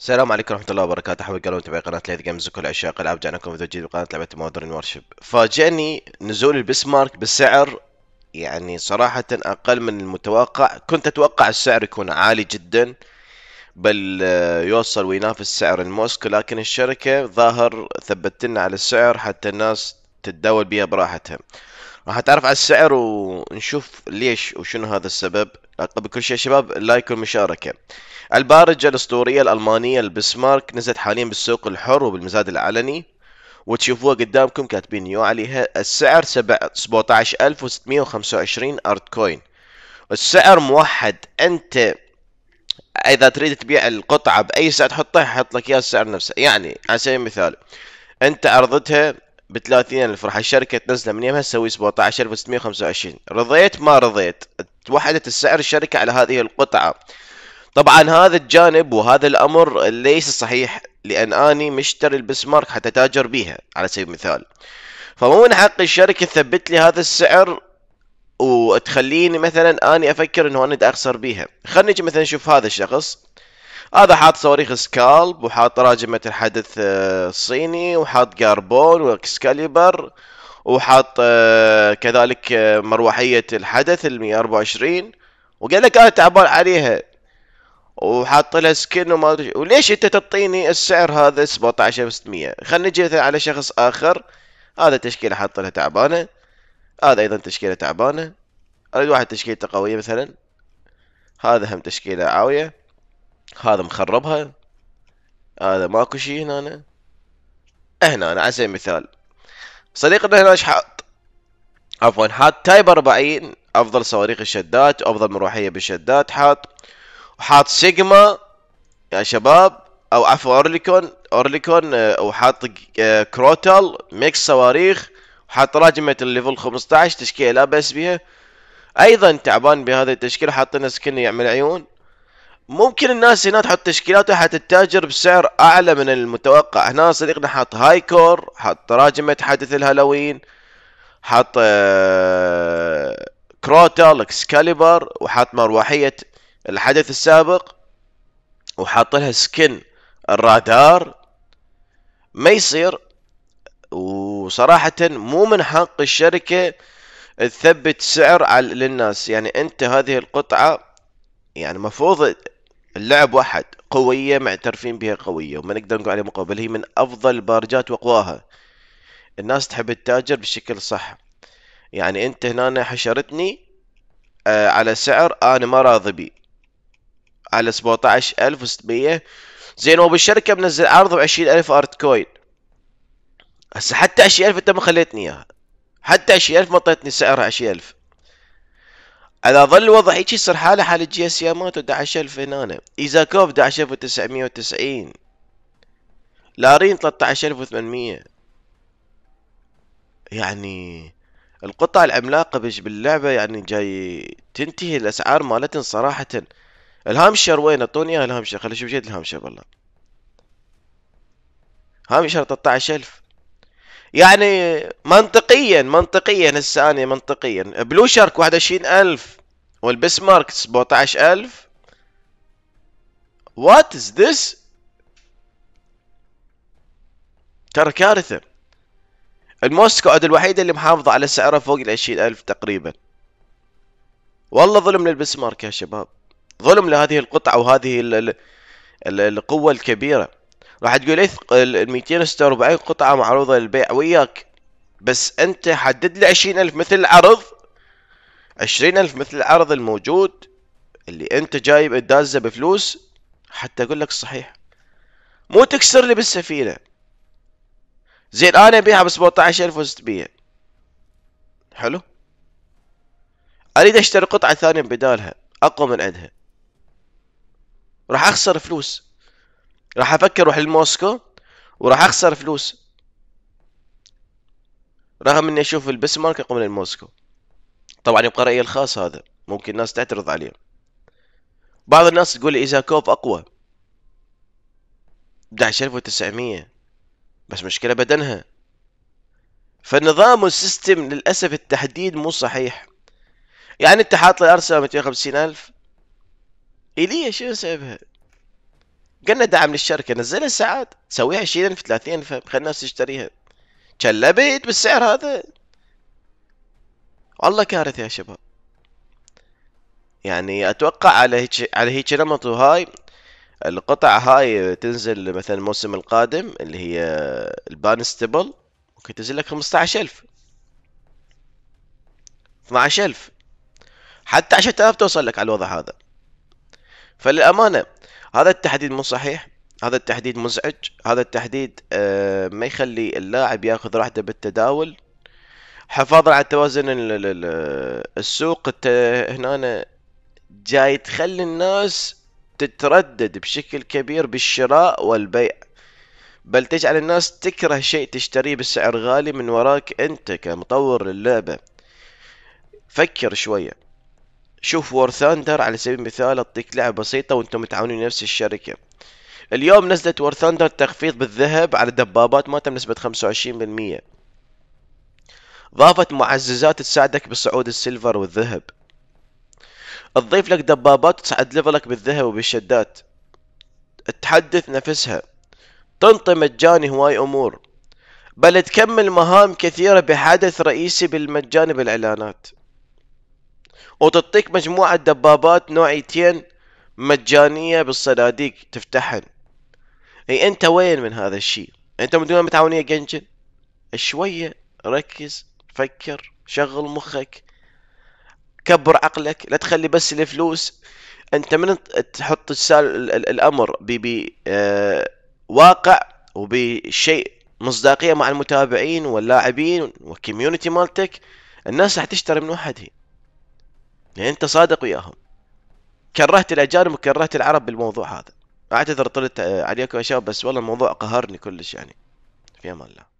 السلام عليكم ورحمة الله وبركاته. حبيب قلبي متابعي قناة ليث Games وكل عشاق الألعاب جبنا لكم فيديو جديد بقناة لعبة Modern Warships فاجأني نزول البسمارك بالسعر يعني صراحة أقل من المتوقع. كنت أتوقع السعر يكون عالي جدا بل يوصل وينافس سعر الموسكو لكن الشركة ظاهر ثبت لنا على السعر حتى الناس تتداول بيها براحتها. راح أتعرف على السعر ونشوف ليش وشنو هذا السبب. قبل كل شيء شباب ال like والمشاركة. البارجة الأسطورية الألمانية البسمارك نزلت حاليا بالسوق الحر وبالمزاد العلني وتشوفوها قدامكم كاتبين new عليها السعر 17625 art coin. السعر موحد. أنت إذا تريد تبيع القطعة بأي سعر تحطها يحط لك إياها السعر نفسه. يعني على سبيل المثال أنت عرضتها ب 30000 راح الشركة تنزله من يمها تسوي 17625 رضيت؟ ما رضيت. توحدت السعر الشركة على هذه القطعة. طبعا هذا الجانب وهذا الأمر ليس صحيح لأن أني مشتري البسمارك حتى تاجر بيها على سبيل المثال. فمو من حق الشركة تثبت لي هذا السعر وتخليني مثلا أني أفكر إنه أنا أخسر بيها. خلينا نجي مثلا نشوف هذا الشخص. هذا حاط صواريخ سكالب وحاط راجمة الحدث آه، الصيني وحاط جاربون وإكسكاليبر وحاط آه، كذلك آه، مروحية الحدث ال 124 وقال لك أنا تعبان عليها. وحاط لها سكن وما أدري وليش أنت تعطيني السعر هذا 17600 خلينا نجي على شخص آخر. هذا تشكيلة حاط لها تعبانة. هذا أيضا تشكيلة تعبانة. أريد واحد تشكيلته قويه مثلا. هذا هم تشكيلة عاوية. هذا مخربها. هذا ماكو شيء هنا. هنا أنا على سبيل المثال. صديقنا هنا إيش حاط؟ عفوا حاط Type 40 أفضل صواريخ الشدات وافضل مروحية بالشدات حاط. وحاط سيجما يا شباب أو عفوا Oerlikon Oerlikon وحاط آه، Crotale mix صواريخ وحاط راجمة ال level 15 تشكيلة لا بأس بها أيضا تعبان بهذا التشكيلة حاطين skin يعمل عيون. ممكن الناس هنا تحط تشكيلات حتى تتاجر بسعر أعلى من المتوقع. هنا صديقنا حاط هاي كور حاط راجمة حدث الهالوين حاط آه، Crotale Excalibur وحاط مروحية الحدث السابق وحاط لها skin الرادار. ما يصير؟ وصراحة مو من حق الشركة تثبت سعر على للناس. يعني أنت هذه القطعة يعني مفروض اللعب واحد قوية معترفين بها قوية وما نقدر نقول عليها مقابل هي من أفضل البارجات وأقواها. الناس تحب التاجر بشكل صح. يعني أنت هنا حشرتني آه على سعر أنا ما راضي بيه. على 17600 زين وبالشركه منزل عرض ب 20000 art coin هسه حتى 20000 أنت ما خليتني إياها. حتى 20000 ما أعطيتني سعرها 20000 اذا ظل الوضع هيك يصير حالة حال JS Yamato 11000 هنا ايزاكوف 11990 لارين 13800 يعني القطع العملاقة باللعبة يعني جاي تنتهي الأسعار مالتن صراحة. الهامشر وين؟ أعطوني اياه الهامشر خليني أشوف جيد الهامشر والله. هامشر 13000 يعني منطقيا منطقيا هسه أنا منطقيا. بلو شارك 21000 والبسمارك 17000 what is this ترى كارثة. الموسكو الوحيدة اللي محافظة على سعرها فوق العشرين ألف تقريبا. والله ظلم للبسمارك يا شباب. ظلم لهذه القطعة وهذه القوة الكبيرة. راح تقول إيه ال 246 قطعة معروضة للبيع وياك. بس أنت حدد لي 20000 مثل العرض 20000 مثل العرض الموجود اللي أنت جايب الدازة بفلوس حتى أقول لك صحيح. مو تكسر لي بالسفينة. زين أنا أبيعها ب 17600 حلو؟ أريد أشتري قطعة ثانية بدالها أقوى من عندها. راح أخسر فلوس. راح أفكر أروح لموسكو وراح أخسر فلوس. رغم إني أشوف البسمارك اقوى من الموسكو. طبعا يبقى رأيي الخاص هذا. ممكن الناس تعترض عليه. بعض الناس تقول لي ايزاكوف أقوى. 11900 بس مشكلة بدنها. فالنظام وال system للأسف التحديد مو صحيح. يعني أنت حاط لي أرسنال 250 ألف. ايليا شو سببها قلنا دعم للشركة نزل الساعات سويها 20 في 30 خلي الناس تشتريها. كلبت بالسعر هذا. والله كارثة يا شباب. يعني أتوقع على هيك على هيك نمط وهاي القطع هاي تنزل مثلا الموسم القادم اللي هي البانستبل ممكن تنزل لك 15000 12000 حتى 10000 توصل لك على الوضع هذا. فللأمانة هذا التحديد مو صحيح هذا التحديد مزعج هذا التحديد آه، ما يخلي اللاعب ياخذ راحته بالتداول. حفاظا على توازن السوق هنا جاي تخلي الناس تتردد بشكل كبير بالشراء والبيع. بل تجعل الناس تكره شيء تشتريه بسعر غالي من وراك أنت كمطور للعبة. فكر شوية. شوف War Thunder على سبيل المثال أعطيك لعبة بسيطة وأنتم متعاونين نفس الشركة. اليوم نزلت War Thunder تخفيض بالذهب على الدبابات مالتها بنسبة 25% ضافت معززات تساعدك بصعود ال silver والذهب. تضيف لك دبابات وتصعد level ك بالذهب وبالشدات. تحدث نفسها. تنطي مجاني هواي أمور. بل تكمل مهام كثيرة بحدث رئيسي بالمجاني بالإعلانات. وتعطيك مجموعة دبابات نوعيتين مجانية بالصناديق تفتحن. إي أنت وين من هذا الشيء؟ أنت دون متعاونية جنجن شوية ركز فكر شغل مخك كبر عقلك لا تخلي بس الفلوس. أنت من تحط الأمر بواقع آه، وبشيء مصداقية مع المتابعين واللاعبين وال community مالتك. الناس راح تشتري من وحدها. يعني انت صادق وياهم. كرهت الأجانب وكرهت العرب بالموضوع هذا. أعتذر طلت عليكم يا شباب بس والله الموضوع قهرني كلش يعني. في أمان الله.